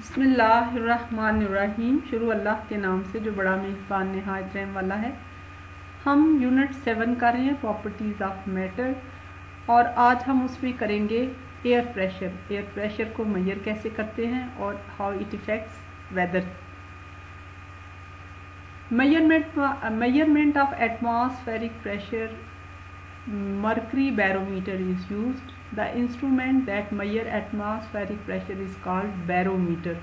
बसमीम शुरू अल्लाह के नाम से, जो बड़ा मेहरबान, नहायत रहम वाला है। हम यूनिट सेवन कर रहे हैं, प्रॉपर्टीज़ ऑफ़ मैटर, और आज हम उसमें करेंगे एयर प्रेशर। एयर प्रेशर को मैयर कैसे करते हैं, और how it affects weather. Measurement measurement of atmospheric pressure mercury barometer is used the instrument that measure atmospheric pressure is called barometer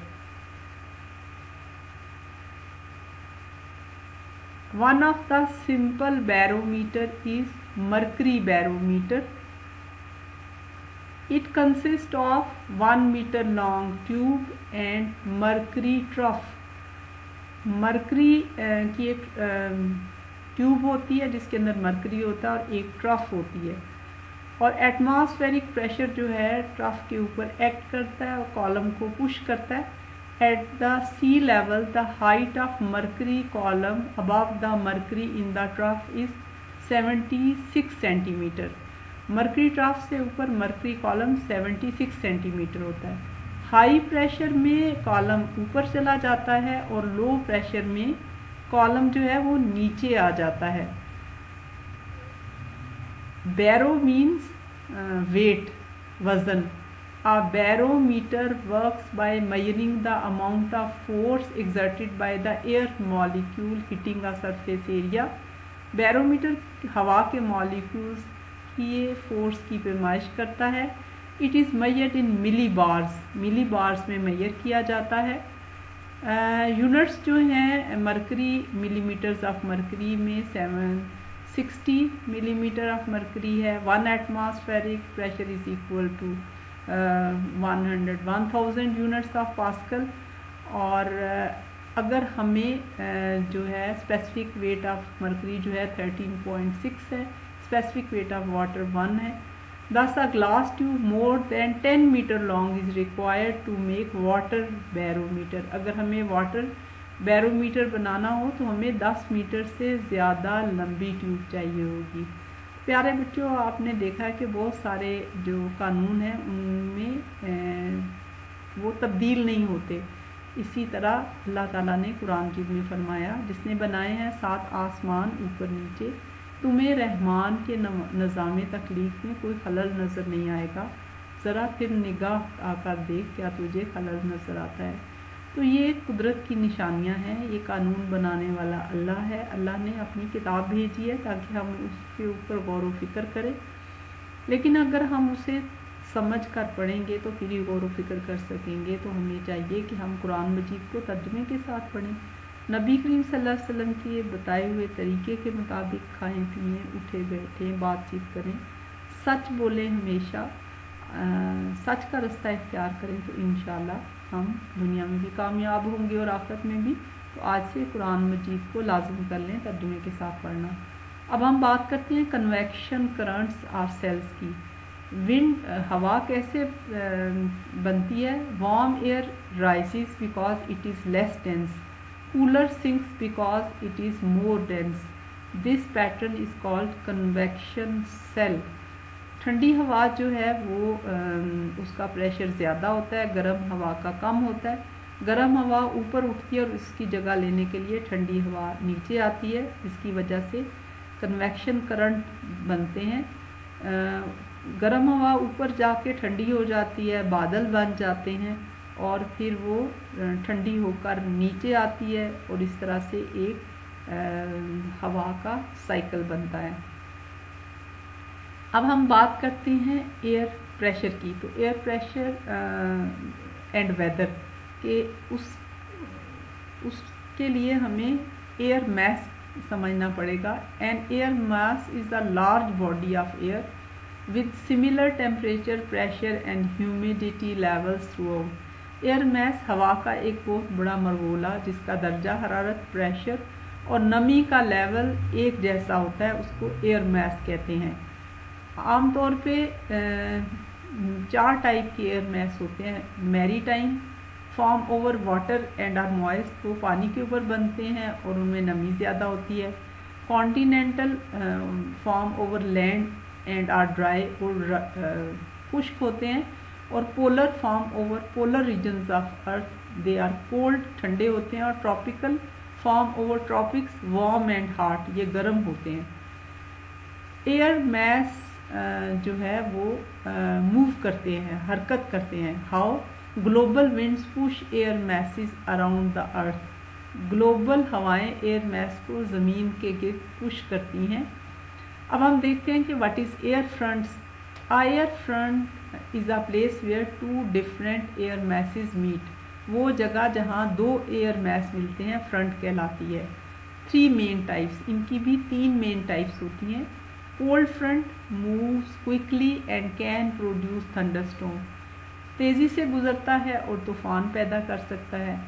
one of the simple barometer is mercury barometer it consist of one metre long tube and mercury trough mercury की एक tube होती है जिसके अंदर mercury होता है और एक ट्रफ होती है। और एटमॉस्फेरिक प्रेशर जो है ट्रफ के ऊपर एक्ट करता है और कॉलम को पुश करता है. At the sea level the height of mercury column above the mercury in the trough is 76 centimetre mercury trough से ऊपर मरकरी कॉलम 76 सेंटीमीटर होता है. हाई प्रेशर में कॉलम ऊपर चला जाता है और लो प्रेशर में कॉलम जो है वो नीचे आ जाता है. बैरो मीन्स वेट वज़न. A barometer works by measuring the amount of force exerted by the air molecule hitting a surface area barometer हवा के मॉलिक्यूल्स की ये फोर्स की पैमाइश करता है. It is measured in millibars millibars में मैयर किया जाता है. यूनिट्स uh, जो हैं मरकरी मिलीमीटर्स ऑफ़ मरकरी में seven sixty millimetre of mercury है one atmospheric pressure is equal to one hundred one thousand units of pascal और uh, अगर हमें uh, जो है स्पेसिफिक वेट ऑफ़ मरकरी जो है थर्टीन पॉइंट सिक्स है specific weight of water one है Thus, a glass tube more than 10 meter long is required to make water barometer. अगर हमें वाटर बैरोमीटर बनाना हो तो हमें 10 मीटर से ज़्यादा लंबी ट्यूब चाहिए होगी। प्यारे बच्चों, आपने देखा है कि बहुत सारे जो कानून हैं, उनमें वो तब्दील नहीं होते। इसी तरह अल्लाह ताला ने कुरान की में फरमाया, जिसने बनाए हैं सात आसमान ऊपर नीचे, तुम्हें रहमान के निज़ाम तकलीफ़ में कोई खलल नज़र नहीं आएगा। ज़रा फिर निगाह आकर देख, क्या तुझे खलल नज़र आता है? तो ये कुदरत की निशानियाँ हैं ये कानून बनाने वाला अल्लाह है। अल्लाह ने अपनी किताब भेजी है ताकि हम उसके ऊपर गौर व फ़िक्र करें। लेकिन अगर हम उसे समझ कर पढ़ेंगे तो फिर ही गौर व फ़िक्र कर सकेंगे। तो हमें चाहिए कि हम कुरान मजीद को तर्जमे के साथ पढ़ें। नबी करीम सल्लल्लाहु अलैहि वसल्लम के बताए हुए तरीके के मुताबिक खाएँ पिए उठे बैठें बातचीत करें। सच बोलें हमेशा आ, सच का रास्ता इख्तियार करें तो इन हम दुनिया में भी कामयाब होंगे और आखिरत में भी तो आज से कुरान मजीद को लाजम कर लें, तर्जुमे के साथ पढ़ना। अब हम बात करते हैं कन्वेक्शन करंट्स और सेल्स की। विंड हवा कैसे बनती है? Warm air rises because it is less dense cooler sinks because it is more dense this pattern is called convection cell. ठंडी हवा जो है वो उसका प्रेशर ज़्यादा होता है, गर्म हवा का कम होता है। गर्म हवा ऊपर उठती है और इसकी जगह लेने के लिए ठंडी हवा नीचे आती है, जिसकी वजह से कन्वेक्शन करंट बनते हैं। गर्म हवा ऊपर जाके ठंडी हो जाती है, बादल बन जाते हैं और फिर वो ठंडी होकर नीचे आती है और इस तरह से एक हवा का साइकिल बनता है। अब हम बात करते हैं एयर प्रेशर की। तो एयर प्रेशर एंड वेदर के उस, उसके लिए हमें एयर मैस समझना पड़ेगा। And air mass is a large body of air with similar temperature pressure and humidity levels throughout air mass हवा का एक बहुत बड़ा मरगोला जिसका दर्जा, हरारत प्रेशर और नमी का लेवल एक जैसा होता है, उसको एयर मैस कहते हैं। आमतौर पे चार टाइप के एयर मैस होते हैं maritime form over water and are moist वो पानी के ऊपर बनते हैं और उनमें नमी ज़्यादा होती है। Continental form over land and are dry और खुश्क होते हैं और polar form over polar region of earth they are cold ठंडे होते हैं और tropical form over tropics warm and hot ये गर्म होते हैं। एयर मैस जो है वो मूव करते हैं, हरकत करते हैं। How global winds push air masses around the earth global हवाएँ एयर मैस को ज़मीन के गिर्द पुश करती हैं। अब हम देखते हैं कि what is air fronts air front is a place where two different air masses meet वो जगह जहाँ दो एयर मैस मिलते हैं फ्रंट कहलाती है। थ्री मेन टाइप्स इनकी भी तीन मेन टाइप्स होती हैं। Cold front moves quickly and can produce thunderstorm तेज़ी से गुजरता है और तूफ़ान पैदा कर सकता है।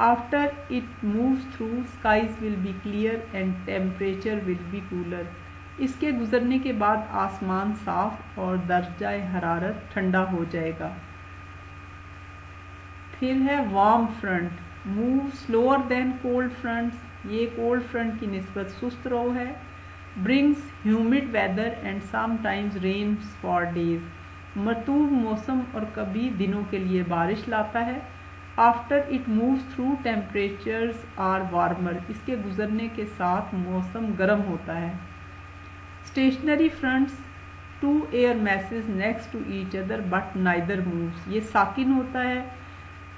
After it moves through skies will be clear and temperature will be cooler इसके गुजरने के बाद आसमान साफ़ और दर्जा हरारत ठंडा हो जाएगा। फिर है warm front move slower than cold fronts ये कोल्ड फ्रंट की नस्बत सुस्त रो है। Brings humid weather and sometimes rains for days मरतूब मौसम और कभी दिनों के लिए बारिश लाता है। After it moves through temperatures are warmer इसके गुजरने के साथ मौसम गर्म होता है। Stationary fronts two air masses next to each other but neither moves ये साकिन होता है।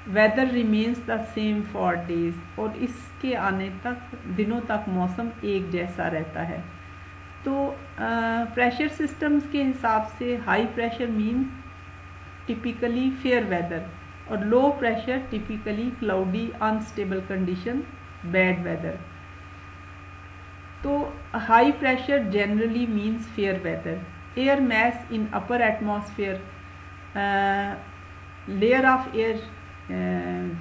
Weather remains the same for days और इसके आने तक, दिनों तक मौसम एक जैसा रहता है। तो प्रेशर सिस्टम्स के हिसाब से high pressure means typically fair weather और low pressure typically cloudy unstable condition bad weather तो high pressure generally means fair weather air mass in upper atmosphere layer of air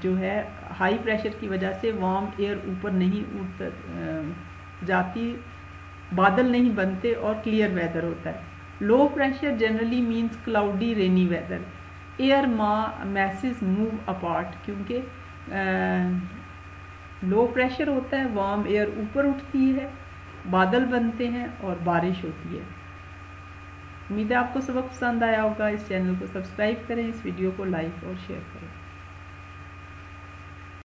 जो है हाई प्रेशर की वजह से वार्म एयर ऊपर नहीं उठ जाती बादल नहीं बनते और क्लियर वेदर होता है। Low pressure generally means cloudy rainy weather air मा मैसेज मूव अपार्ट क्योंकि लो प्रेशर होता है वार्म एयर ऊपर उठती है, बादल बनते हैं और बारिश होती है। उम्मीद है आपको सबक पसंद आया होगा। इस चैनल को सब्सक्राइब करें, इस वीडियो को लाइक और शेयर करें।